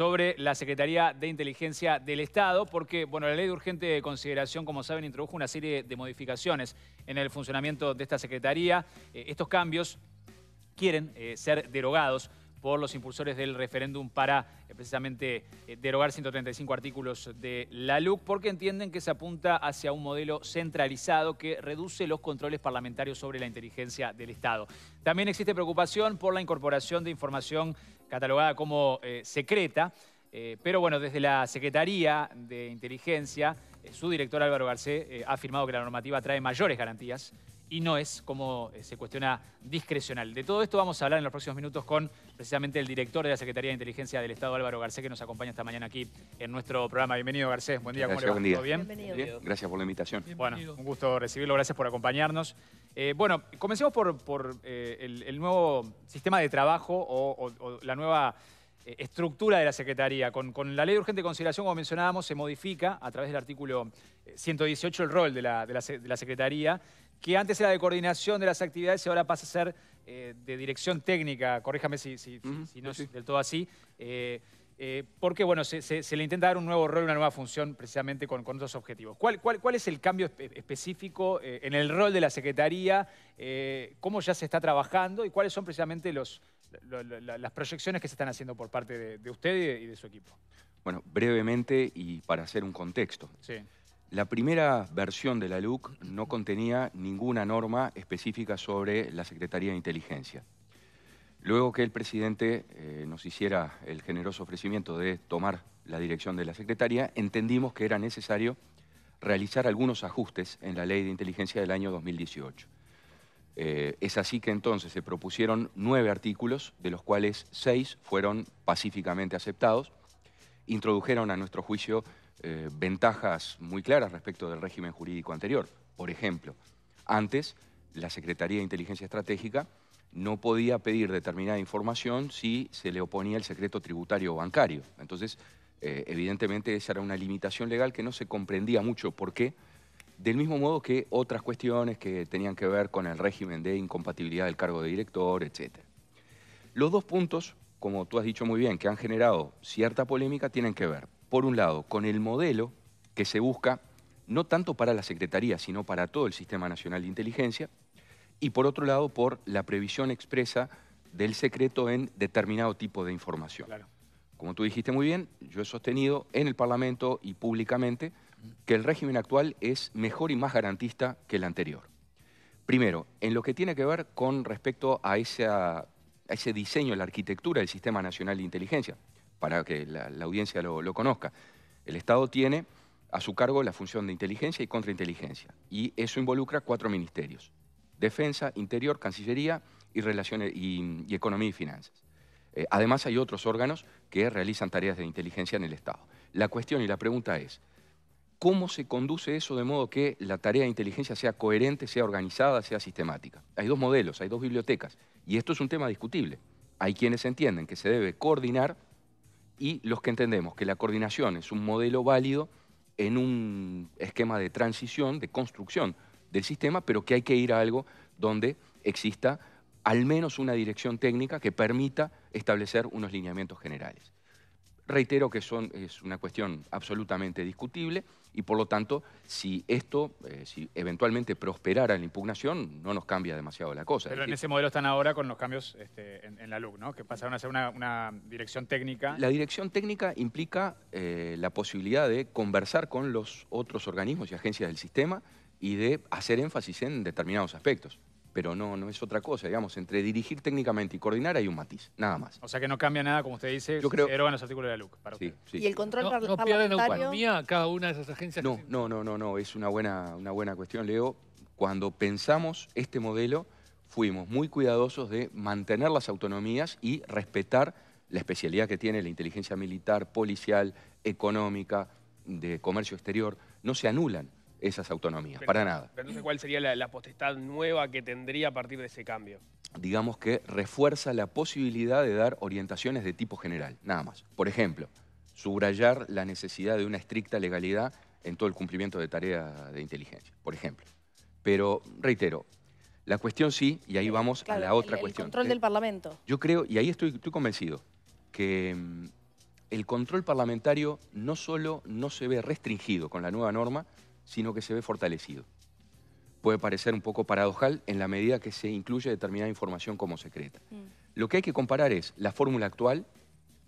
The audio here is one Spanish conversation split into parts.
sobre la Secretaría de Inteligencia del Estado, porque bueno, la ley de urgente consideración, como saben, introdujo una serie de modificaciones en el funcionamiento de esta Secretaría. Eh, estos cambios quieren eh, ser derogados por los impulsores del referéndum para eh, precisamente derogar 135 artículos de la LUC porque entienden que se apunta hacia un modelo centralizado que reduce los controles parlamentarios sobre la inteligencia del Estado. También existe preocupación por la incorporación de información catalogada como eh, secreta, pero bueno, desde la Secretaría de Inteligencia, su director Álvaro Garcés ha afirmado que la normativa trae mayores garantías y no es como eh, se cuestiona discrecional. De todo esto vamos a hablar en los próximos minutos con precisamente el director de la Secretaría de Inteligencia del Estado, Álvaro Garcés, que nos acompaña esta mañana aquí en nuestro programa. Bienvenido, Garcés. Buen día, ¿cómo le va? Buen día. ¿Todo bien? Bienvenido. Gracias por la invitación. Bueno, un gusto recibirlo, gracias por acompañarnos. Eh, bueno, comencemos por, eh, el, nuevo sistema de trabajo o, la nueva estructura de la Secretaría. Con, la ley de urgente consideración, como mencionábamos, se modifica a través del artículo 118 el rol de la, de la Secretaría que antes era de coordinación de las actividades y ahora pasa a ser eh, de dirección técnica, corríjame si, no es del todo así, eh, eh, porque bueno, se, le intenta dar un nuevo rol, una nueva función precisamente con, con otros objetivos. ¿Cuál, cuál, es el cambio específico en el rol de la Secretaría? ¿Cómo ya se está trabajando y cuáles son precisamente los, las proyecciones que se están haciendo por parte de, de usted y de, su equipo? Bueno, brevemente y para hacer un contexto. Sí. La primera versión de la LUC no contenía ninguna norma específica sobre la Secretaría de Inteligencia. Luego que el presidente eh, nos hiciera el generoso ofrecimiento de tomar la dirección de la Secretaría, entendimos que era necesario realizar algunos ajustes en la Ley de Inteligencia del año 2018. Eh, es así que entonces se propusieron nueve artículos, de los cuales seis fueron pacíficamente aceptados, introdujeron a nuestro juicio eh, ventajas muy claras respecto del régimen jurídico anterior. Por ejemplo, antes la Secretaría de Inteligencia Estratégica no podía pedir determinada información si se le oponía el secreto tributario o bancario. Entonces, eh, evidentemente esa era una limitación legal que no se comprendía mucho por qué, del mismo modo que otras cuestiones que tenían que ver con el régimen de incompatibilidad del cargo de director, etc. Los dos puntos, como tú has dicho muy bien, que han generado cierta polémica, tienen que ver por un lado, con el modelo que se busca, no tanto para la Secretaría, sino para todo el Sistema Nacional de Inteligencia, y por otro lado, por la previsión expresa del secreto en determinado tipo de información. Como tú dijiste muy bien, yo he sostenido en el Parlamento y públicamente que el régimen actual es mejor y más garantista que el anterior. Primero, en lo que tiene que ver con respecto a, ese diseño, la arquitectura del Sistema Nacional de Inteligencia para que la, audiencia lo, conozca. El Estado tiene a su cargo la función de inteligencia y contrainteligencia, y eso involucra cuatro ministerios, Defensa, Interior, Cancillería y, Relaciones, y, Economía y Finanzas. Eh, además hay otros órganos que realizan tareas de inteligencia en el Estado. La cuestión y la pregunta es, ¿cómo se conduce eso de modo que la tarea de inteligencia sea coherente, sea organizada, sea sistemática? Hay dos modelos, hay dos bibliotecas, y esto es un tema discutible. Hay quienes entienden que se debe coordinar y los que entendemos que la coordinación es un modelo válido en un esquema de transición, de construcción del sistema, pero que hay que ir a algo donde exista al menos una dirección técnica que permita establecer unos lineamientos generales. Reitero que son, es una cuestión absolutamente discutible y por lo tanto, si esto, eh, si eventualmente prosperara en la impugnación, no nos cambia demasiado la cosa. Pero en ese modelo están ahora con los cambios este, en, la LUC, ¿no? Que pasaron a ser una, dirección técnica. La dirección técnica implica eh, la posibilidad de conversar con los otros organismos y agencias del sistema y de hacer énfasis en determinados aspectos pero no, no es otra cosa. Digamos, entre dirigir técnicamente y coordinar hay un matiz, nada más. O sea que no cambia nada, como usted dice, Yo creo... se los artículos de la LUC. Para sí, ¿Y el control no, ¿No pierden autonomía cada una de esas agencias? No, no, no, no, no, es una buena, una buena cuestión, Leo. Cuando pensamos este modelo, fuimos muy cuidadosos de mantener las autonomías y respetar la especialidad que tiene la inteligencia militar, policial, económica, de comercio exterior, no se anulan esas autonomías, para nada. Pero entonces, ¿cuál sería la, potestad nueva que tendría a partir de ese cambio? Digamos que refuerza la posibilidad de dar orientaciones de tipo general, nada más. Por ejemplo, subrayar la necesidad de una estricta legalidad en todo el cumplimiento de tareas de inteligencia, por ejemplo. Pero, reitero, la cuestión sí, y ahí vamos a la otra cuestión. El control del Parlamento. Yo creo, y ahí estoy, estoy convencido, que mm, el control parlamentario no solo no se ve restringido con la nueva norma, sino que se ve fortalecido. Puede parecer un poco paradojal en la medida que se incluye determinada información como secreta. Mm. Lo que hay que comparar es la fórmula actual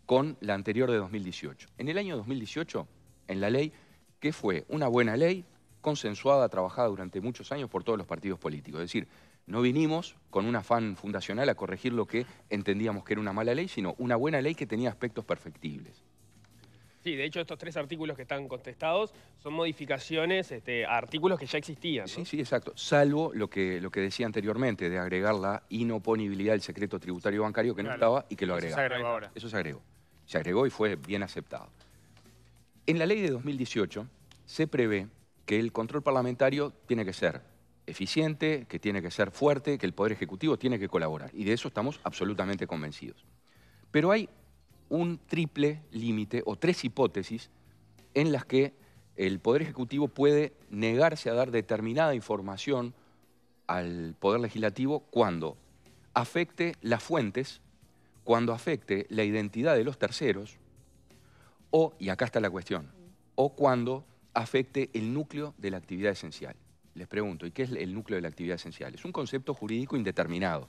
con la anterior de 2018. En el año 2018, en la ley, que fue una buena ley, consensuada, trabajada durante muchos años por todos los partidos políticos. Es decir, no vinimos con un afán fundacional a corregir lo que entendíamos que era una mala ley, sino una buena ley que tenía aspectos perfectibles. Sí, de hecho estos tres artículos que están contestados son modificaciones este, a artículos que ya existían. Sí, sí, exacto. Salvo lo que, lo que decía anteriormente de agregar la inoponibilidad del secreto tributario bancario que no estaba y que lo agregaba. Eso se agregó ahora. Eso se agregó. Se agregó y fue bien aceptado. En la ley de 2018 se prevé que el control parlamentario tiene que ser eficiente, que tiene que ser fuerte, que el Poder Ejecutivo tiene que colaborar. Y de eso estamos absolutamente convencidos. Pero hay un triple límite o tres hipótesis en las que el Poder Ejecutivo puede negarse a dar determinada información al Poder Legislativo cuando afecte las fuentes, cuando afecte la identidad de los terceros, o, y acá está la cuestión, o cuando afecte el núcleo de la actividad esencial. Les pregunto, ¿y qué es el núcleo de la actividad esencial? Es un concepto jurídico indeterminado.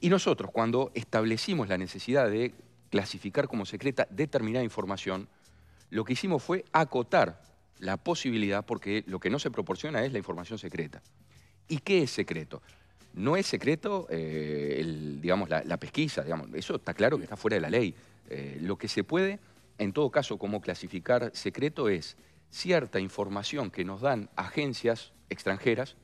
Y nosotros, cuando establecimos la necesidad de clasificar como secreta determinada información, lo que hicimos fue acotar la posibilidad, porque lo que no se proporciona es la información secreta. ¿Y qué es secreto? No es secreto eh, digamos, la, pesquisa, digamos, eso está claro que está fuera de la ley. Eh, lo que se puede, en todo caso, como clasificar secreto es cierta información que nos dan agencias extranjeras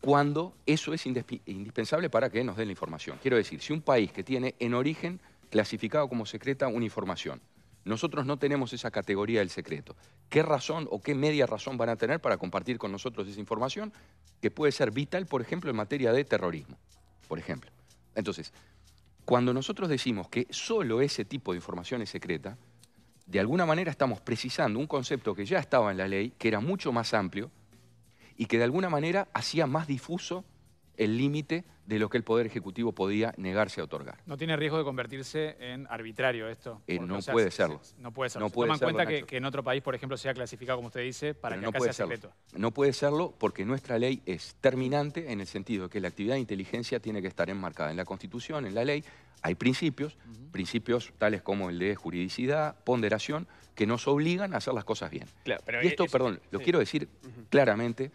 cuando eso es indispensable para que nos den la información. Quiero decir, si un país que tiene en origen clasificado como secreta una información, nosotros no tenemos esa categoría del secreto. ¿Qué razón o qué media razón van a tener para compartir con nosotros esa información que puede ser vital, por ejemplo, en materia de terrorismo? Por ejemplo. Entonces, cuando nosotros decimos que solo ese tipo de información es secreta, de alguna manera estamos precisando un concepto que ya estaba en la ley, que era mucho más amplio y que de alguna manera hacía más difuso el límite de lo que el Poder Ejecutivo podía negarse a otorgar. ¿No tiene riesgo de convertirse en arbitrario esto? Eh, no, puede serlo. no puede serlo. No puede en cuenta que, en otro país, por ejemplo, sea clasificado, como usted dice, para que no acá sea secreto. No puede serlo porque nuestra ley es terminante en el sentido de que la actividad de inteligencia tiene que estar enmarcada en la Constitución, en la ley. Hay principios, principios tales como el de juridicidad, ponderación, que nos obligan a hacer las cosas bien. y esto, perdón, lo quiero decir claramente,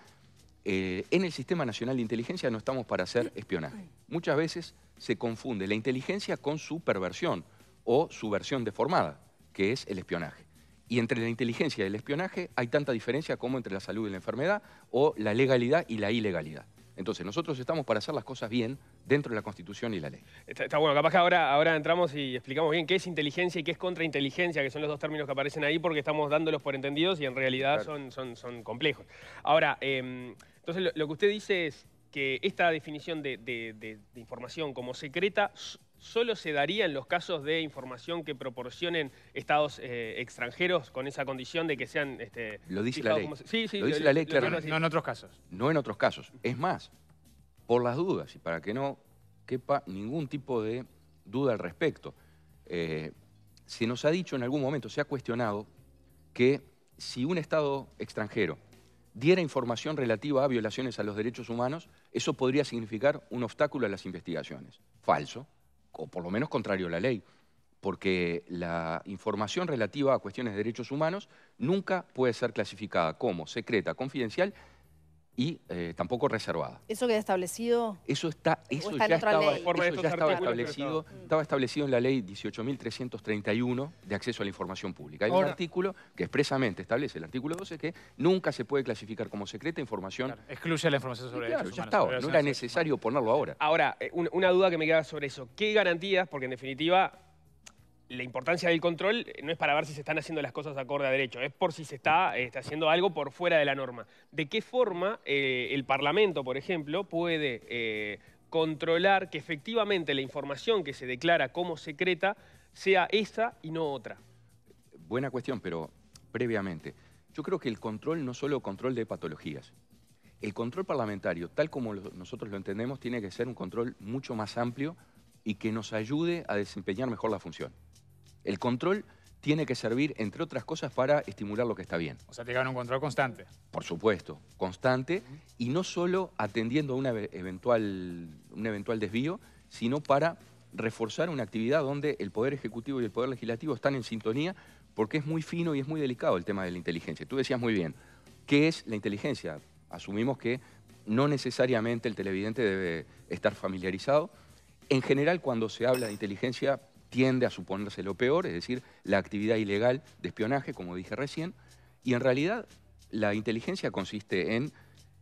eh, en el Sistema Nacional de Inteligencia no estamos para hacer espionaje. Muchas veces se confunde la inteligencia con su perversión o su versión deformada, que es el espionaje. Y entre la inteligencia y el espionaje hay tanta diferencia como entre la salud y la enfermedad o la legalidad y la ilegalidad. Entonces, nosotros estamos para hacer las cosas bien dentro de la Constitución y la ley. Está, bueno, capaz que ahora, ahora entramos y explicamos bien qué es inteligencia y qué es contrainteligencia, que son los dos términos que aparecen ahí porque estamos dándolos por entendidos y en realidad son, son, son, complejos. Ahora, em, entonces lo, que usted dice es que esta definición de, información como secreta solo se daría en los casos de información que proporcionen estados eh, extranjeros con esa condición de que sean... Este, lo dice la ley. Sí, sí, lo dice la ley claramente. No en otros casos. No en otros casos. Es más, por las dudas y para que no quepa ningún tipo de duda al respecto, eh, se nos ha dicho en algún momento, se ha cuestionado que si un estado extranjero diera información relativa a violaciones a los derechos humanos, eso podría significar un obstáculo a las investigaciones. Falso, o por lo menos contrario a la ley, porque la información relativa a cuestiones de derechos humanos nunca puede ser clasificada como secreta, confidencial y eh, tampoco reservada. ¿Eso queda establecido? Eso, está, eso ya, estaba, establecido, estaba establecido en la ley 18.331 de acceso a la información pública. Hay un artículo que expresamente establece, el artículo 12, que nunca se puede clasificar como secreta información. excluye la información sobre claro, ya estaba, no era necesario ponerlo ahora. Ahora, eh, una duda que me queda sobre eso. ¿Qué garantías, porque en definitiva la importancia del control no es para ver si se están haciendo las cosas acorde a derecho, es por si se está, este, haciendo algo por fuera de la norma. ¿De qué forma eh, el Parlamento, por ejemplo, puede eh, controlar que efectivamente la información que se declara como secreta sea esa y no otra? Buena cuestión, pero previamente. Yo creo que el control no solo control de patologías. El control parlamentario, tal como nosotros lo entendemos, tiene que ser un control mucho más amplio y que nos ayude a desempeñar mejor la función. El control tiene que servir, entre otras cosas, para estimular lo que está bien. O sea, te gana un control constante. Por supuesto, constante, y no solo atendiendo a una eventual, un eventual desvío, sino para reforzar una actividad donde el Poder Ejecutivo y el Poder Legislativo están en sintonía, porque es muy fino y es muy delicado el tema de la inteligencia. Tú decías muy bien, ¿qué es la inteligencia? Asumimos que no necesariamente el televidente debe estar familiarizado. En general, cuando se habla de inteligencia, tiende a suponerse lo peor, es decir, la actividad ilegal de espionaje, como dije recién, y en realidad la inteligencia consiste en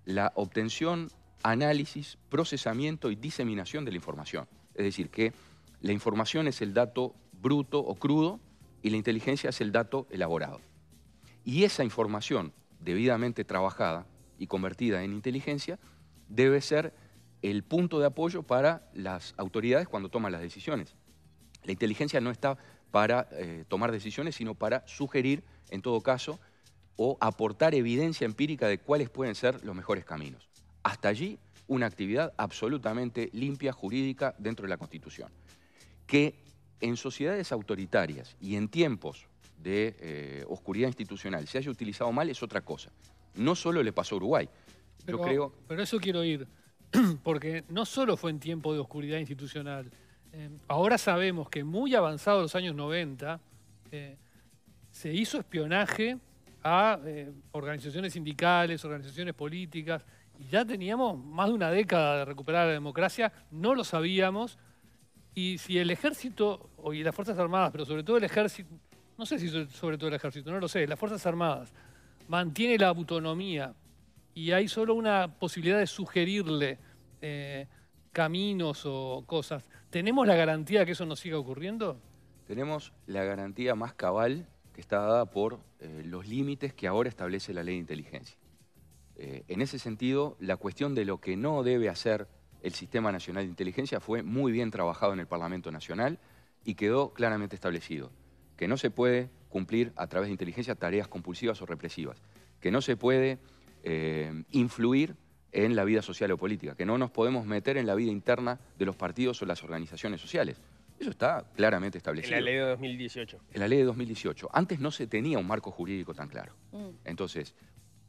la obtención, análisis, procesamiento y diseminación de la información. Es decir, que la información es el dato bruto o crudo y la inteligencia es el dato elaborado. Y esa información debidamente trabajada y convertida en inteligencia debe ser el punto de apoyo para las autoridades cuando toman las decisiones. La inteligencia no está para eh, tomar decisiones, sino para sugerir, en todo caso, o aportar evidencia empírica de cuáles pueden ser los mejores caminos. Hasta allí, una actividad absolutamente limpia, jurídica, dentro de la Constitución. Que en sociedades autoritarias y en tiempos de eh, oscuridad institucional se haya utilizado mal es otra cosa. No solo le pasó a Uruguay. Yo creo... pero eso quiero ir, porque no solo fue en tiempo de oscuridad institucional, eh, ahora sabemos que muy avanzados los años 90 eh, se hizo espionaje a eh, organizaciones sindicales, organizaciones políticas, y ya teníamos más de una década de recuperar la democracia, no lo sabíamos, y si el ejército, y las Fuerzas Armadas, pero sobre todo el ejército, no sé si sobre todo el ejército, no lo sé, las Fuerzas Armadas, mantiene la autonomía y hay solo una posibilidad de sugerirle caminos o cosas, ¿tenemos la garantía de que eso no siga ocurriendo? Tenemos la garantía más cabal que está dada por eh, los límites que ahora establece la ley de inteligencia. Eh, en ese sentido, la cuestión de lo que no debe hacer el Sistema Nacional de Inteligencia fue muy bien trabajado en el Parlamento Nacional y quedó claramente establecido que no se puede cumplir a través de inteligencia tareas compulsivas o represivas, que no se puede eh, influir en la vida social o política, que no nos podemos meter en la vida interna de los partidos o las organizaciones sociales. Eso está claramente establecido. En la ley de 2018. En la ley de 2018. Antes no se tenía un marco jurídico tan claro. Mm. Entonces,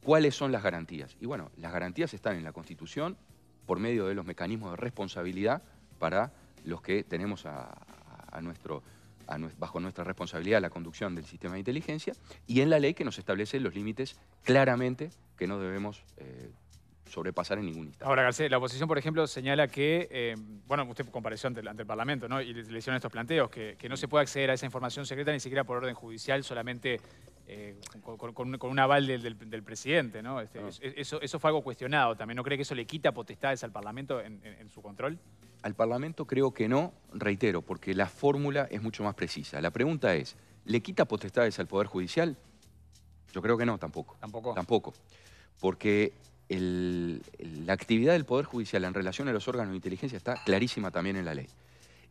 ¿cuáles son las garantías? Y bueno, las garantías están en la Constitución por medio de los mecanismos de responsabilidad para los que tenemos a, nuestro, bajo nuestra responsabilidad la conducción del sistema de inteligencia y en la ley que nos establece los límites claramente que no debemos eh, sobrepasar en ningún instante. Ahora, Garcés, la oposición, por ejemplo, señala que, eh, bueno, usted compareció ante, el Parlamento, ¿no? Y le, hicieron estos planteos, que, no se puede acceder a esa información secreta ni siquiera por orden judicial, solamente eh, con, un aval del, presidente, ¿no? Este, ah. eso, eso fue algo cuestionado también. ¿No cree que eso le quita potestades al Parlamento en, su control? Al Parlamento creo que no, reitero, porque la fórmula es mucho más precisa. La pregunta es, ¿le quita potestades al Poder Judicial? Yo creo que no, tampoco. ¿Tampoco? Tampoco. Porque la actividad del Poder Judicial en relación a los órganos de inteligencia está clarísima también en la ley.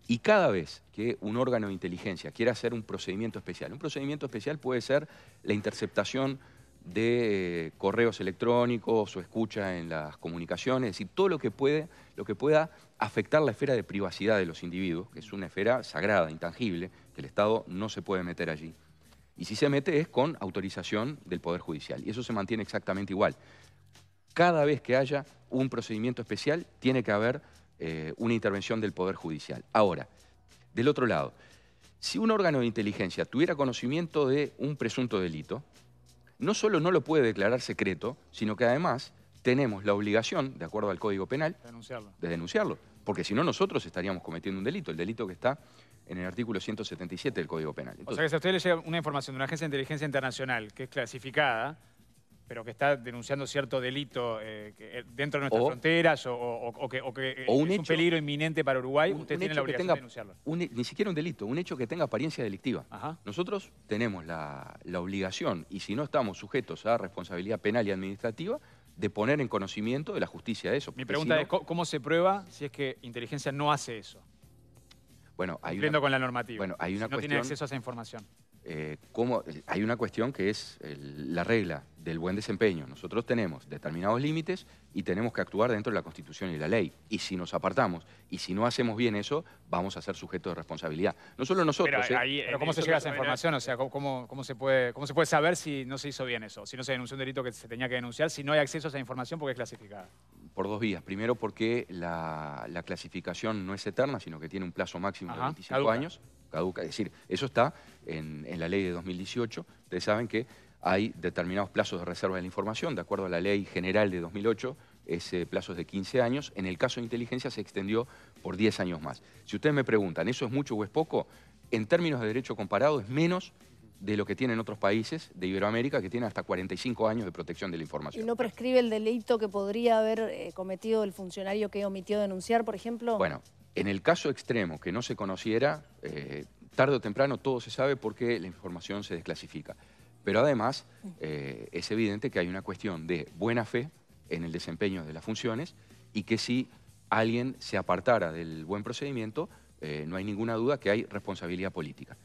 Y cada vez que un órgano de inteligencia quiera hacer un procedimiento especial, un procedimiento especial puede ser la interceptación de eh, correos electrónicos o escucha en las comunicaciones, es decir, todo lo que, puede, lo que pueda afectar la esfera de privacidad de los individuos, que es una esfera sagrada, intangible, que el Estado no se puede meter allí. Y si se mete es con autorización del Poder Judicial, y eso se mantiene exactamente igual cada vez que haya un procedimiento especial, tiene que haber eh, una intervención del Poder Judicial. Ahora, del otro lado, si un órgano de inteligencia tuviera conocimiento de un presunto delito, no solo no lo puede declarar secreto, sino que además tenemos la obligación, de acuerdo al Código Penal, de denunciarlo. Porque si no, nosotros estaríamos cometiendo un delito, el delito que está en el artículo 177 del Código Penal. o sea que si a usted le llega una información de una agencia de inteligencia internacional que es clasificada, pero que está denunciando cierto delito eh, eh, dentro de nuestras fronteras o, que, es un peligro inminente para Uruguay, usted tiene la obligación de denunciarlo. ni siquiera un delito, un hecho que tenga apariencia delictiva. Nosotros tenemos la, obligación, y si no estamos sujetos a responsabilidad penal y administrativa, de poner en conocimiento de la justicia eso. Mi pregunta es, ¿cómo se prueba si es que inteligencia no hace eso? bueno, hay cumpliendo con la normativa. Bueno, hay una no tiene acceso a esa información. Eh, hay una cuestión que es la regla del buen desempeño. Nosotros tenemos determinados límites y tenemos que actuar dentro de la Constitución y la ley. Y si nos apartamos y si no hacemos bien eso, vamos a ser sujetos de responsabilidad. No solo nosotros. Pero, ¿eh? ¿cómo se llega a esa información? O sea, ¿cómo, cómo, se puede, ¿cómo se puede saber si no se hizo bien eso? Si no se denunció un delito que se tenía que denunciar, si no hay acceso a esa información porque es clasificada. Por dos vías. Primero porque la, clasificación no es eterna, sino que tiene un plazo máximo de 25 años. Caduca. Es decir, eso está en, en la ley de 2018. Ustedes saben que hay determinados plazos de reserva de la información, de acuerdo a la ley general de 2008, ese plazo es de 15 años. En el caso de inteligencia se extendió por 10 años más. Si ustedes me preguntan, ¿eso es mucho o es poco? En términos de derecho comparado es menos de lo que tienen otros países de Iberoamérica que tienen hasta 45 años de protección de la información. ¿Y no prescribe el delito que podría haber eh, cometido el funcionario que omitió denunciar, por ejemplo? Bueno, en el caso extremo que no se conociera, eh, tarde o temprano todo se sabe porque la información se desclasifica. Pero además eh, es evidente que hay una cuestión de buena fe en el desempeño de las funciones y que si alguien se apartara del buen procedimiento, eh, no hay ninguna duda que hay responsabilidad política.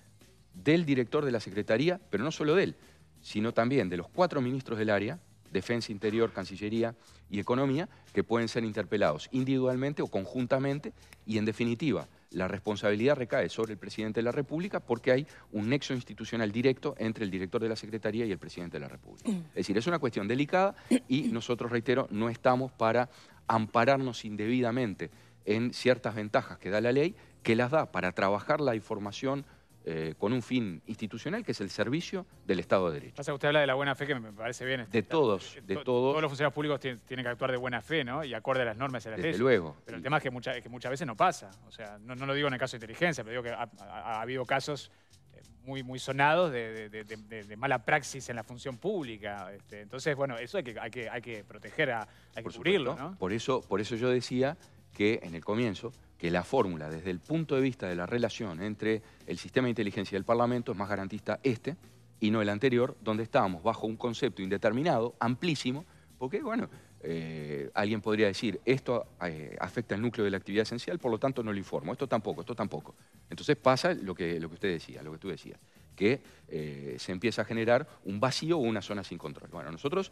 Del director de la Secretaría, pero no solo de él, sino también de los cuatro ministros del área, Defensa Interior, Cancillería y Economía, que pueden ser interpelados individualmente o conjuntamente y, en definitiva, la responsabilidad recae sobre el presidente de la República porque hay un nexo institucional directo entre el director de la Secretaría y el presidente de la República. Es decir, es una cuestión delicada y nosotros, reitero, no estamos para ampararnos indebidamente en ciertas ventajas que da la ley, que las da para trabajar la información eh, con un fin institucional que es el servicio del Estado de Derecho. usted habla de la buena fe, que me parece bien. De todos, de todos. Todos los funcionarios públicos tienen, que actuar de buena fe, ¿no? Y acorde a las normas y a las Desde luego. Pero el tema es que, que muchas veces no pasa. O sea, no, lo digo en el caso de inteligencia, pero digo que ha, habido casos eh, muy, muy sonados de, mala praxis en la función pública. Este, entonces, bueno, eso hay que, hay que, hay que proteger, a, hay que cubrirlo, ¿no? Por eso, por eso yo decía que en el comienzo que la fórmula desde el punto de vista de la relación entre el sistema de inteligencia y el Parlamento es más garantista este y no el anterior, donde estábamos bajo un concepto indeterminado, amplísimo, porque, bueno, eh, alguien podría decir, esto eh, afecta el núcleo de la actividad esencial, por lo tanto no lo informo, esto tampoco, esto tampoco. Entonces pasa lo que, lo que usted decía, lo que tú decías, que eh, se empieza a generar un vacío o una zona sin control. Bueno, nosotros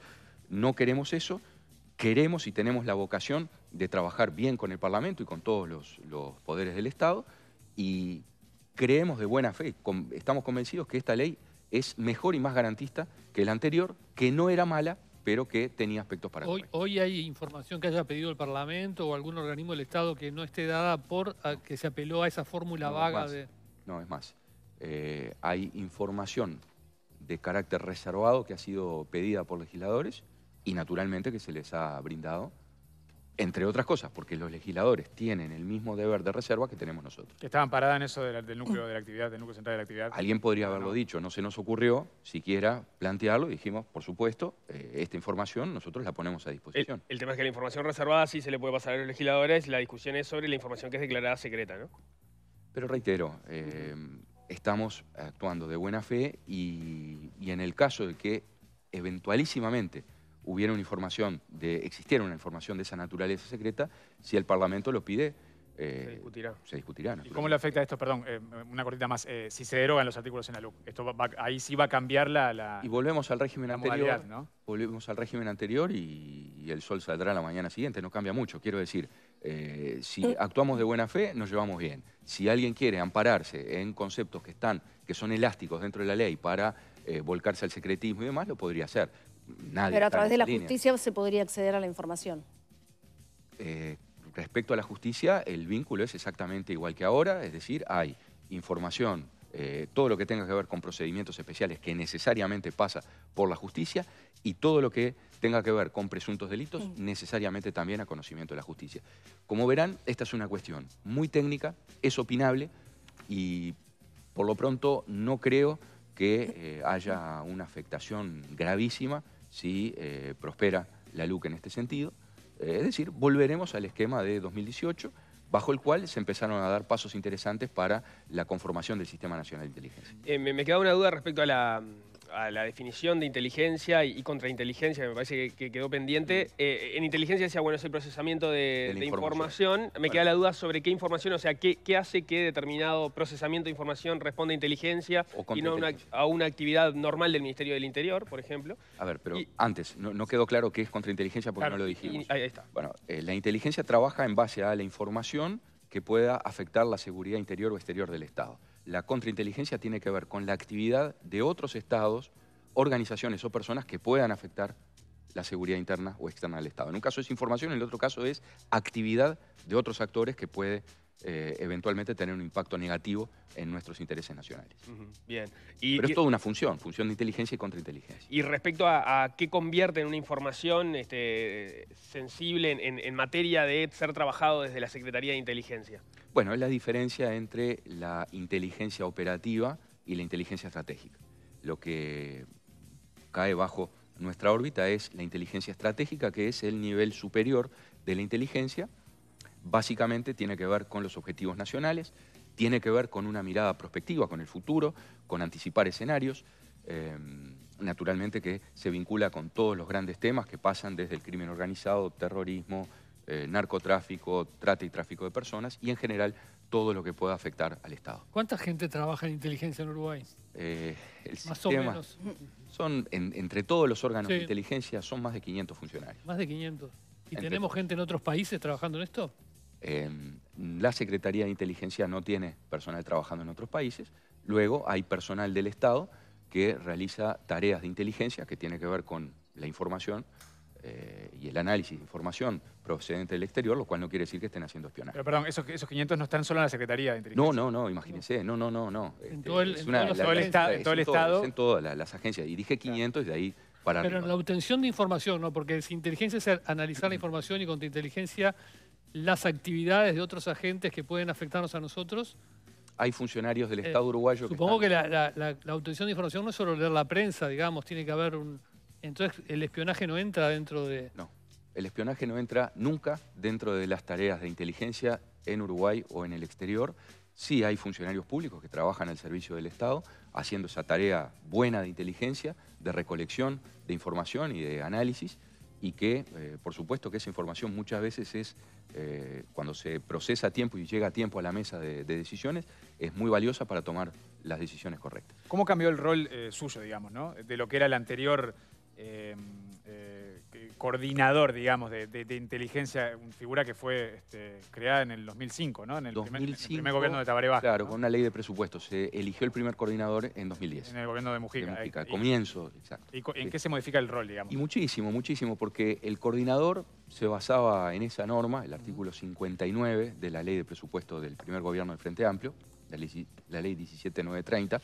no queremos eso, queremos y tenemos la vocación de trabajar bien con el Parlamento y con todos los, poderes del Estado y creemos de buena fe, estamos convencidos que esta ley es mejor y más garantista que la anterior, que no era mala, pero que tenía aspectos para hoy, hoy hay información que haya pedido el Parlamento o algún organismo del Estado que no esté dada por que se apeló a esa fórmula vaga de... No, es más. Eh, hay información de carácter reservado que ha sido pedida por legisladores y naturalmente que se les ha brindado, entre otras cosas, porque los legisladores tienen el mismo deber de reserva que tenemos nosotros. Que estaban paradas en eso del, núcleo de la actividad, del núcleo central de la actividad. Alguien podría haberlo dicho, no se nos ocurrió siquiera plantearlo y dijimos, por supuesto, eh, esta información nosotros la ponemos a disposición. El, tema es que la información reservada sí se le puede pasar a los legisladores, la discusión es sobre la información que es declarada secreta, ¿no? Pero reitero, eh, estamos actuando de buena fe y en el caso de que eventualísimamente hubiera una información, de, existiera una información de esa naturaleza secreta, si el Parlamento lo pide, eh, se discutirá. Se discutirá ¿Y cómo le afecta esto? Perdón, eh, una cortita más. Eh, si se derogan los artículos en la LUC, esto ahí sí va a cambiar la, Y volvemos al régimen anterior. ¿no? Volvemos al régimen anterior y, el sol saldrá la mañana siguiente. No cambia mucho. Quiero decir, si actuamos de buena fe, nos llevamos bien. Si alguien quiere ampararse en conceptos que están, que son elásticos dentro de la ley para volcarse al secretismo y demás, lo podría hacer. Pero a través de la justicia se podría acceder a la información. Eh, respecto a la justicia, el vínculo es exactamente igual que ahora, es decir, hay información, eh, todo lo que tenga que ver con procedimientos especiales que necesariamente pasa por la justicia y todo lo que tenga que ver con presuntos delitos necesariamente también a conocimiento de la justicia. Como verán, esta es una cuestión muy técnica, es opinable y por lo pronto no creo que eh, haya una afectación gravísima si eh, prospera la LUC en este sentido. Eh, es decir, volveremos al esquema de 2018, bajo el cual se empezaron a dar pasos interesantes para la conformación del Sistema Nacional de Inteligencia. Eh, me, queda una duda respecto a la, a la definición de inteligencia y, contrainteligencia, que me parece que, quedó pendiente. Eh, en inteligencia decía, bueno, es el procesamiento de, información. Me queda la duda sobre qué información, o sea, qué, hace que determinado procesamiento de información responda a inteligencia y no a una, actividad normal del Ministerio del Interior, por ejemplo. A ver, pero antes, no, quedó claro qué es contrainteligencia porque no lo dijimos. ahí está. Bueno, eh, la inteligencia trabaja en base a la información que pueda afectar la seguridad interior o exterior del Estado. La contrainteligencia tiene que ver con la actividad de otros estados, organizaciones o personas que puedan afectar la seguridad interna o externa del Estado. En un caso es información, en el otro caso es actividad de otros actores que puede eh, eventualmente tener un impacto negativo en nuestros intereses nacionales. Bien. Pero es toda una función, función de inteligencia y contrainteligencia. Y respecto a, qué convierte en una información este, sensible en, materia de ser trabajado desde la Secretaría de Inteligencia. Bueno, es la diferencia entre la inteligencia operativa y la inteligencia estratégica. Lo que cae bajo nuestra órbita es la inteligencia estratégica, que es el nivel superior de la inteligencia, básicamente tiene que ver con los objetivos nacionales, tiene que ver con una mirada prospectiva, con el futuro, con anticipar escenarios, eh, naturalmente que se vincula con todos los grandes temas que pasan desde el crimen organizado, terrorismo, eh, narcotráfico, trata y tráfico de personas y en general todo lo que pueda afectar al Estado. ¿Cuánta gente trabaja en inteligencia en Uruguay? Eh, más o menos. Son, entre todos los órganos de inteligencia, son más de 500 funcionarios. Más de 500. ¿Y tenemos gente en otros países trabajando en esto? Em, la Secretaría de Inteligencia no tiene personal trabajando en otros países. Luego hay personal del Estado que realiza tareas de inteligencia que tiene que ver con la información eh, y el análisis de información procedente del exterior, lo cual no quiere decir que estén haciendo espionaje. Pero perdón, esos, esos 500 no están solo en la Secretaría de Inteligencia. No, no, no, imagínense, no, no, no, no. En todo el, Estado. En todas las agencias. Y dije 500 y de ahí para Pero en la obtención de información, ¿no? Porque si inteligencia es analizar la información y contrainteligencia las actividades de otros agentes que pueden afectarnos a nosotros. Hay funcionarios del eh, Estado uruguayo Supongo que, la, obtención de información no es solo leer la prensa, digamos, tiene que haber un... Entonces, ¿el espionaje no entra dentro de...? No, el espionaje no entra nunca dentro de las tareas de inteligencia en Uruguay o en el exterior. Sí hay funcionarios públicos que trabajan al servicio del Estado haciendo esa tarea buena de inteligencia, de recolección de información y de análisis, y que, eh, por supuesto, que esa información muchas veces es, eh, cuando se procesa a tiempo y llega a tiempo a la mesa de, decisiones, es muy valiosa para tomar las decisiones correctas. ¿Cómo cambió el rol eh, suyo, digamos, ¿no? de lo que era el anterior coordinador, digamos, de, inteligencia, una figura que fue este, creada en el 2005, ¿no? En el, primer, gobierno de Tabaré Vázquez, Claro, con una ley de presupuestos. Se eligió el primer coordinador en 2010. En el gobierno de Mujica. De comienzo, exacto. ¿Y en qué se modifica el rol, digamos? Y muchísimo, muchísimo, porque el coordinador se basaba en esa norma, el artículo 59 de la ley de presupuesto del primer gobierno del Frente Amplio, la ley, la ley 17930,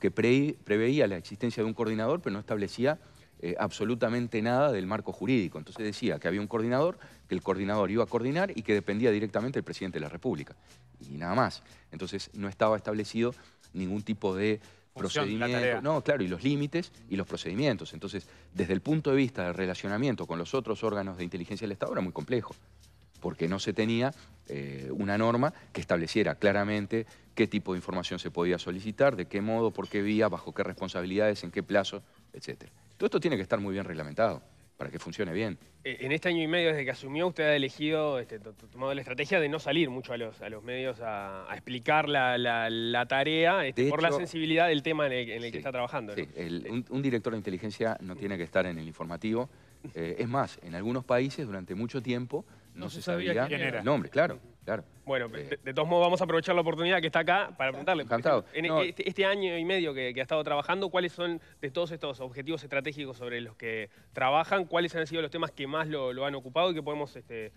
que preveía la existencia de un coordinador, pero no establecía eh, absolutamente nada del marco jurídico. Entonces decía que había un coordinador, que el coordinador iba a coordinar y que dependía directamente del presidente de la República. Y nada más. Entonces no estaba establecido ningún tipo de procedimiento. No, claro, y los límites y los procedimientos. Entonces, desde el punto de vista del relacionamiento con los otros órganos de inteligencia del Estado era muy complejo porque no se tenía eh, una norma que estableciera claramente qué tipo de información se podía solicitar, de qué modo, por qué vía, bajo qué responsabilidades, en qué plazo, etc. Todo esto tiene que estar muy bien reglamentado para que funcione bien. Eh, en este año y medio desde que asumió, usted ha elegido, este, tomado la estrategia de no salir mucho a los, a los medios a, explicar la, tarea este, por la sensibilidad del tema en el, que está trabajando. Sí, un, director de inteligencia no tiene que estar en el informativo. Eh, es más, en algunos países durante mucho tiempo no, se, sabía, quién era el nombre, claro. Claro. Bueno, eh, de, todos modos vamos a aprovechar la oportunidad que está acá para preguntarle. Encantado. En este, este, año y medio que, ha estado trabajando, ¿cuáles son de todos estos objetivos estratégicos sobre los que trabajan? ¿Cuáles han sido los temas que más lo, han ocupado y que podemos este,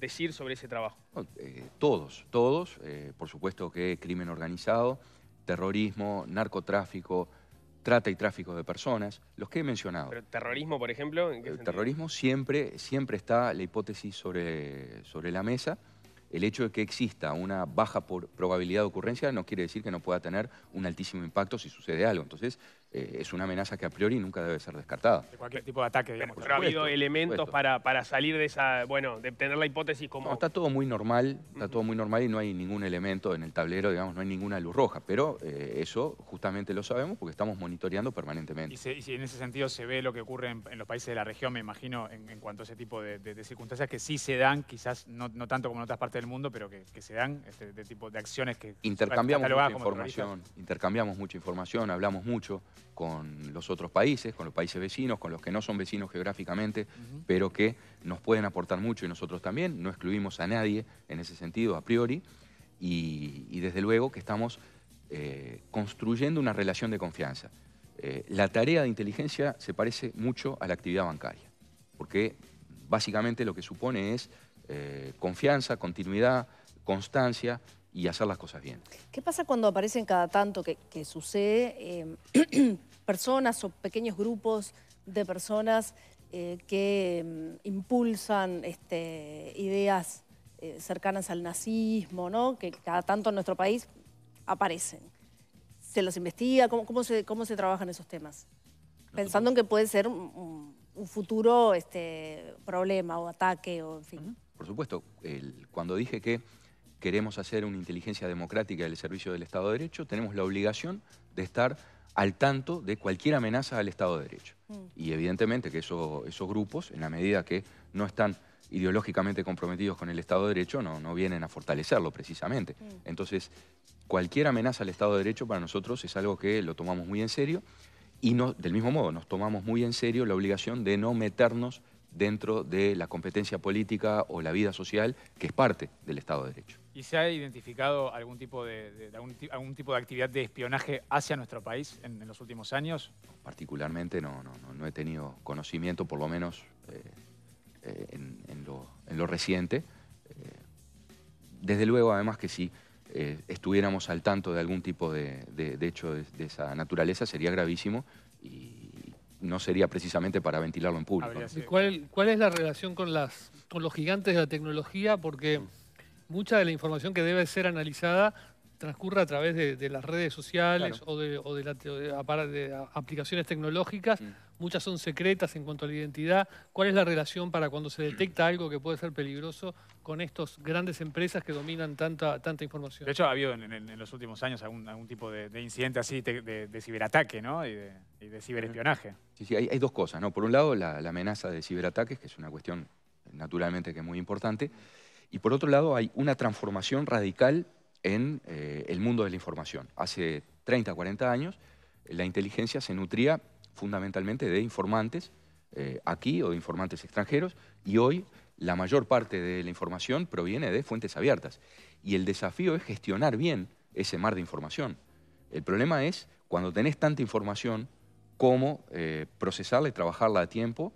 decir sobre ese trabajo? Eh, todos, todos. Eh, por supuesto que crimen organizado, terrorismo, narcotráfico, trata y tráfico de personas, los que he mencionado. ¿Pero terrorismo, por ejemplo? ¿en terrorismo siempre, siempre está la hipótesis sobre, sobre la mesa el hecho de que exista una baja probabilidad de ocurrencia no quiere decir que no pueda tener un altísimo impacto si sucede algo. Entonces, eh, es una amenaza que a priori nunca debe ser descartada. De cualquier tipo de ataque, digamos. Pero, ha habido elementos para, para, salir de esa, bueno, de tener la hipótesis como... está todo muy normal, está todo muy normal y no hay ningún elemento en el tablero, digamos, no hay ninguna luz roja, pero eh, eso justamente lo sabemos porque estamos monitoreando permanentemente. Y, si en ese sentido se ve lo que ocurre en, los países de la región, me imagino, en, cuanto a ese tipo de, circunstancias que sí se dan, quizás no, tanto como en otras partes del mundo, pero que, se dan este de tipo de acciones que... Intercambiamos mucha información, intercambiamos mucha información, hablamos mucho con los otros países, con los países vecinos, con los que no son vecinos geográficamente, pero que nos pueden aportar mucho y nosotros también. No excluimos a nadie en ese sentido a priori y, desde luego que estamos eh, construyendo una relación de confianza. Eh, la tarea de inteligencia se parece mucho a la actividad bancaria, porque básicamente lo que supone es eh, confianza, continuidad, constancia, y hacer las cosas bien. ¿Qué pasa cuando aparecen cada tanto que, sucede personas o pequeños grupos de personas eh, que mm, impulsan este, ideas eh, cercanas al nazismo, ¿no? que cada tanto en nuestro país aparecen. ¿Se los investiga? ¿Cómo, se, cómo se trabajan esos temas? Pensando en que puede ser un, futuro este, problema o ataque, o en fin. Por supuesto, cuando dije que queremos hacer una inteligencia democrática del servicio del Estado de Derecho, tenemos la obligación de estar al tanto de cualquier amenaza al Estado de Derecho. Mm. Y evidentemente que esos grupos, en la medida que no están ideológicamente comprometidos con el Estado de Derecho, no, no vienen a fortalecerlo precisamente. Mm. Entonces, cualquier amenaza al Estado de Derecho para nosotros es algo que lo tomamos muy en serio y no, del mismo modo nos tomamos muy en serio la obligación de no meternos dentro de la competencia política o la vida social que es parte del Estado de Derecho. ¿Y se ha identificado algún tipo de, algún, tipo de actividad de espionaje hacia nuestro país en, los últimos años? Particularmente no, no, no, he tenido conocimiento, por lo menos eh, eh, en, lo, reciente. Eh, desde luego, además, que si estuviéramos al tanto de algún tipo de, hecho de, esa naturaleza, sería gravísimo y no sería precisamente para ventilarlo en público. ¿Cuál, ¿Cuál, es la relación con, las, con los gigantes de la tecnología? Porque mucha de la información que debe ser analizada transcurre a través de, las redes sociales o, de, aplicaciones tecnológicas. Mm. Muchas son secretas en cuanto a la identidad. ¿Cuál es la relación para cuando se detecta algo que puede ser peligroso con estas grandes empresas que dominan tanta, tanta información? De hecho, ha habido en, los últimos años algún, tipo de, incidente así de, ciberataque ¿no? y, de, ciberespionaje. Sí, sí, hay, dos cosas. ¿no? Por un lado, la, amenaza de ciberataques, que es una cuestión naturalmente que es muy importante. Y por otro lado, hay una transformación radical en eh, el mundo de la información. Hace 30, 40 años, la inteligencia se nutría fundamentalmente de informantes eh, aquí o de informantes extranjeros, y hoy la mayor parte de la información proviene de fuentes abiertas. Y el desafío es gestionar bien ese mar de información. El problema es, cuando tenés tanta información, cómo eh, procesarla y trabajarla a tiempo,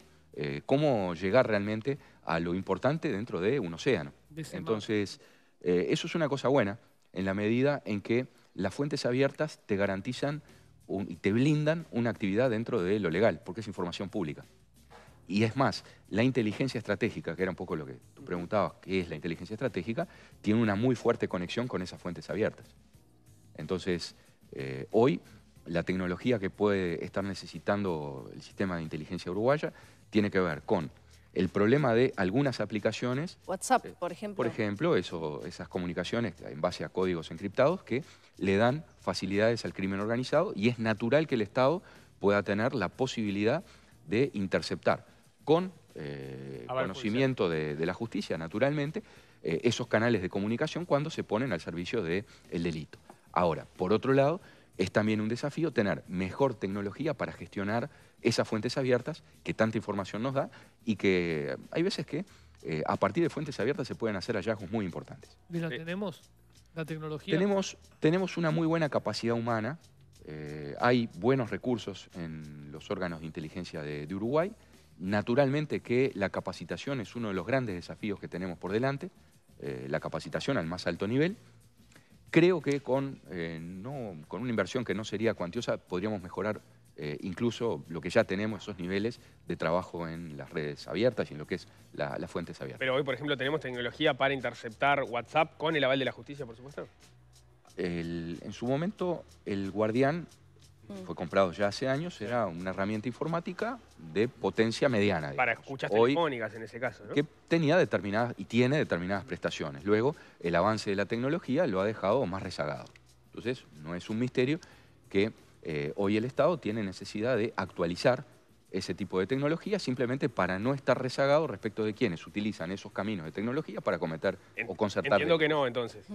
cómo llegar realmente a lo importante dentro de un océano. Entonces, eh, eso es una cosa buena en la medida en que las fuentes abiertas te garantizan y te blindan una actividad dentro de lo legal, porque es información pública. Y es más, la inteligencia estratégica, que era un poco lo que tú preguntabas, ¿qué es la inteligencia estratégica? Tiene una muy fuerte conexión con esas fuentes abiertas. Entonces, eh, hoy la tecnología que puede estar necesitando el sistema de inteligencia uruguaya tiene que ver con el problema de algunas aplicaciones... WhatsApp, eh, por ejemplo. Por ejemplo, eso, esas comunicaciones en base a códigos encriptados que le dan facilidades al crimen organizado y es natural que el Estado pueda tener la posibilidad de interceptar con eh, conocimiento de, la justicia, naturalmente, eh, esos canales de comunicación cuando se ponen al servicio del delito. Ahora, por otro lado, es también un desafío tener mejor tecnología para gestionar esas fuentes abiertas que tanta información nos da y que hay veces que eh, a partir de fuentes abiertas se pueden hacer hallazgos muy importantes. Mira, tenemos la tecnología. Tenemos, tenemos una muy buena capacidad humana, eh, hay buenos recursos en los órganos de inteligencia de, Uruguay. Naturalmente que la capacitación es uno de los grandes desafíos que tenemos por delante, eh, la capacitación al más alto nivel. Creo que con, no, con una inversión que no sería cuantiosa podríamos mejorar eh, incluso lo que ya tenemos, esos niveles de trabajo en las redes abiertas y en lo que es las fuentes abiertas. Pero hoy, por ejemplo, tenemos tecnología para interceptar WhatsApp con el aval de la justicia, por supuesto. en su momento, el Guardián. Fue comprado ya hace años, era una herramienta informática de potencia mediana. Para escuchas telefónicas en ese caso, ¿no? Que tenía determinadas y tiene determinadas prestaciones. Luego, el avance de la tecnología lo ha dejado más rezagado. Entonces, no es un misterio que eh, hoy el Estado tiene necesidad de actualizar ese tipo de tecnología simplemente para no estar rezagado respecto de quienes utilizan esos caminos de tecnología para cometer o concertar. Entiendo que no, entonces.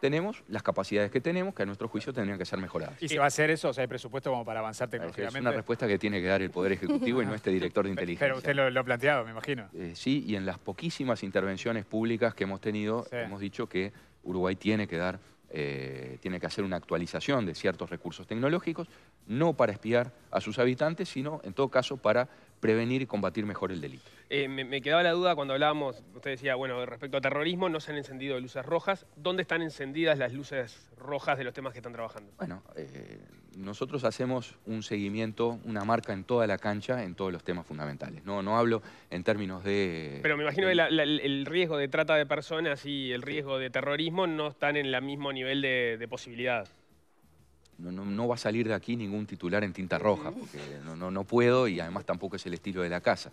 Tenemos las capacidades que tenemos, que a nuestro juicio tendrían que ser mejoradas. ¿Y se va a hacer eso? O sea, ¿hay presupuesto como para avanzar tecnológicamente? Es una respuesta que tiene que dar el Poder Ejecutivo y no este director de inteligencia. Pero usted lo, ha planteado, me imagino. Eh, sí, y en las poquísimas intervenciones públicas que hemos tenido, hemos dicho que Uruguay tiene que dar eh, tiene que hacer una actualización de ciertos recursos tecnológicos, no para espiar a sus habitantes, sino en todo caso para prevenir y combatir mejor el delito. Eh, me, quedaba la duda cuando hablábamos, usted decía, bueno, respecto a terrorismo no se han encendido luces rojas. ¿Dónde están encendidas las luces rojas de los temas que están trabajando? Bueno, eh, nosotros hacemos un seguimiento, una marca en toda la cancha en todos los temas fundamentales. No, no hablo en términos de... Pero me imagino que el riesgo de trata de personas y el riesgo de terrorismo no están en el mismo nivel de, posibilidad. No, va a salir de aquí ningún titular en tinta roja, porque no, puedo y además tampoco es el estilo de la casa.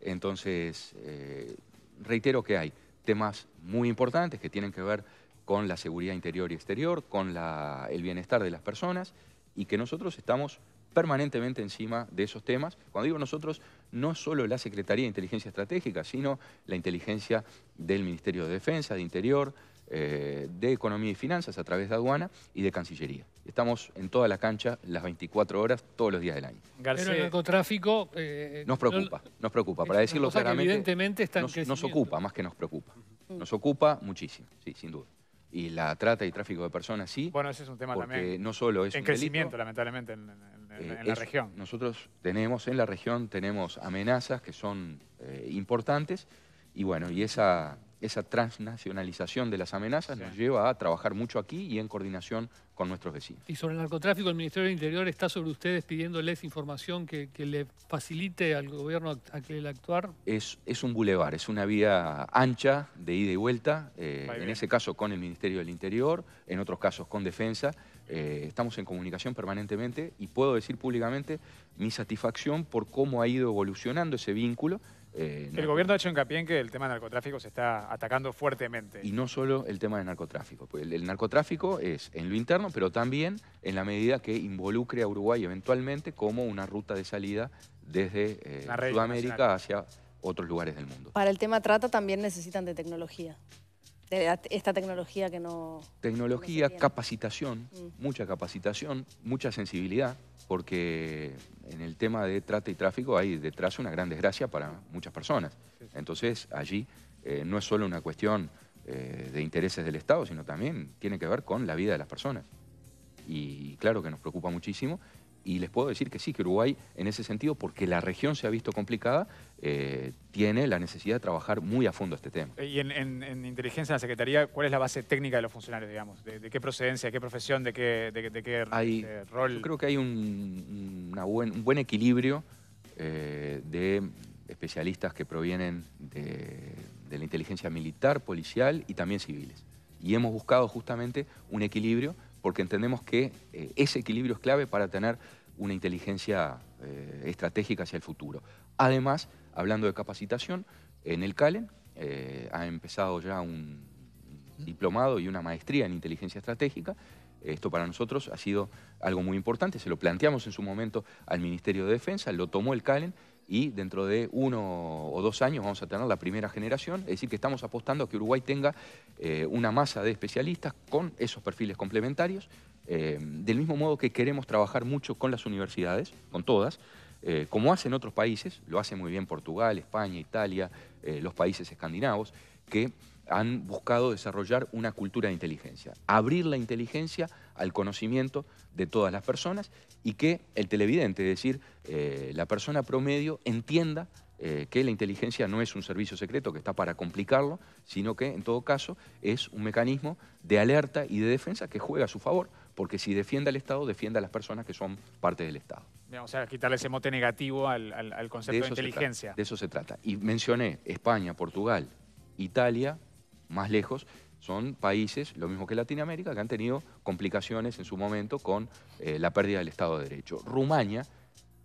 Entonces, eh, reitero que hay temas muy importantes que tienen que ver con la seguridad interior y exterior, con el bienestar de las personas y que nosotros estamos permanentemente encima de esos temas. Cuando digo nosotros, no solo la Secretaría de Inteligencia Estratégica, sino la inteligencia del Ministerio de Defensa, de Interior, eh, de Economía y Finanzas a través de aduana y de Cancillería. Estamos en toda la cancha las 24 horas, todos los días del año. Pero el narcotráfico... Eh, nos preocupa, nos preocupa. Para decirlo claramente, evidentemente está nos, nos, ocupa más que nos preocupa. Nos ocupa muchísimo, sí, sin duda. Y la trata y tráfico de personas, sí. Bueno, ese es un tema también. no solo es En crecimiento, lamentablemente, en, eh, la región. Nosotros tenemos, en la región, tenemos amenazas que son importantes. Y bueno, y esa esa transnacionalización de las amenazas nos lleva a trabajar mucho aquí y en coordinación con nuestros vecinos. Y sobre el narcotráfico, el Ministerio del Interior está sobre ustedes pidiéndoles información que, le facilite al gobierno a, que el actuar. Es, es un bulevar, es una vía ancha de ida y vuelta, eh, en ese caso con el Ministerio del Interior, en otros casos con Defensa. Eh, estamos en comunicación permanentemente y puedo decir públicamente mi satisfacción por cómo ha ido evolucionando ese vínculo eh, el gobierno ha hecho hincapié en que el tema del narcotráfico se está atacando fuertemente. Y no solo el tema del narcotráfico. Pues el, narcotráfico es en lo interno, pero también en la medida que involucre a Uruguay eventualmente como una ruta de salida desde eh, Sudamérica hacia otros lugares del mundo. Para el tema trata también necesitan de tecnología. De esta tecnología que no... Tecnología, capacitación, mm. mucha capacitación, mucha sensibilidad, porque en el tema de trata y tráfico hay detrás una gran desgracia para muchas personas. Entonces allí eh, no es solo una cuestión eh, de intereses del Estado, sino también tiene que ver con la vida de las personas. Y claro que nos preocupa muchísimo y les puedo decir que sí, que Uruguay en ese sentido, porque la región se ha visto complicada, eh, tiene la necesidad de trabajar muy a fondo este tema. Y en, inteligencia en la Secretaría, ¿cuál es la base técnica de los funcionarios, digamos? ¿De, qué procedencia, de qué profesión, de qué, de, qué eh, rol? Yo creo que hay un, buen, equilibrio eh, de especialistas que provienen de, de la inteligencia militar, policial y también civiles. Y hemos buscado justamente un equilibrio porque entendemos que eh, ese equilibrio es clave para tener una inteligencia eh, estratégica hacia el futuro. Además, hablando de capacitación, en el CALEN eh, ha empezado ya un diplomado y una maestría en inteligencia estratégica. Esto para nosotros ha sido algo muy importante, se lo planteamos en su momento al Ministerio de Defensa, lo tomó el CALEN y dentro de uno o dos años vamos a tener la primera generación, es decir, que estamos apostando a que Uruguay tenga eh, una masa de especialistas con esos perfiles complementarios, eh, del mismo modo que queremos trabajar mucho con las universidades, con todas, eh, como hacen otros países, lo hace muy bien Portugal, España, Italia, los países escandinavos, que han buscado desarrollar una cultura de inteligencia, abrir la inteligencia al conocimiento de todas las personas y que el televidente, es decir, eh, la persona promedio entienda eh, que la inteligencia no es un servicio secreto que está para complicarlo, sino que en todo caso es un mecanismo de alerta y de defensa que juega a su favor, porque si defiende al Estado, defiende a las personas que son parte del Estado. O sea, quitarle ese mote negativo al, concepto de, inteligencia. de eso se trata. Y mencioné España, Portugal, Italia, más lejos, son países, lo mismo que Latinoamérica, que han tenido complicaciones en su momento con eh, la pérdida del Estado de Derecho. Rumania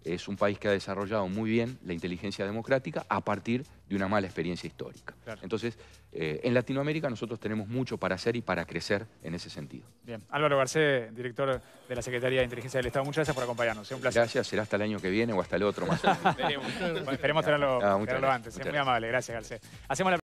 es un país que ha desarrollado muy bien la inteligencia democrática a partir de una mala experiencia histórica. Entonces, eh, en Latinoamérica nosotros tenemos mucho para hacer y para crecer en ese sentido. Bien. Álvaro Garcés, director de la Secretaría de Inteligencia del Estado, muchas gracias por acompañarnos. Un placer. Gracias, será hasta el año que viene o hasta el otro más. esperemos, tenerlo, ah, tenerlo antes. Es muy amable, gracias Garcés. Hacemos la